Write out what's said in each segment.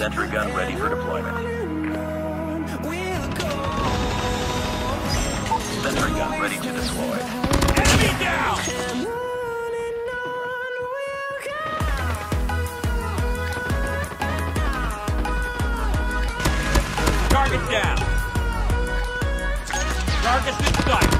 sentry gun ready for deployment. Sentry gun ready to deploy. Enemy down! Target down! Target in sight!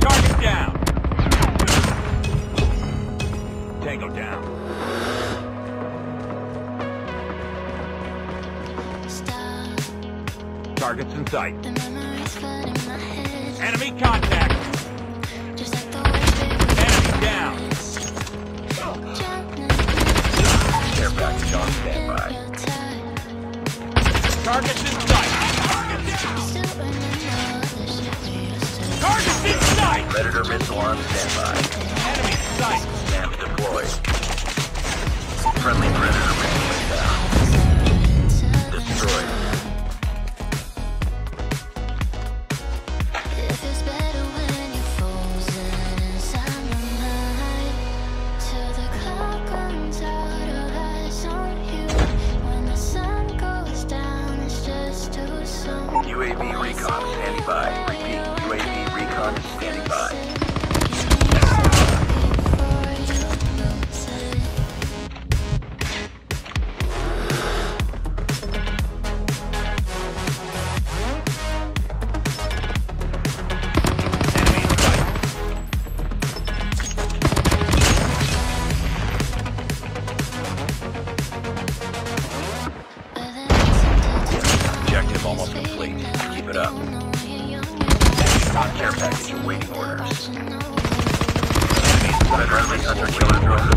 Target down. Tango down. Targets in sight. Enemy contact. Predator missile on standby. Enemy sight. Map deployed. Friendly Predator. almost complete. Keep it up. Top care package awaiting orders. Friendly hunter killer drone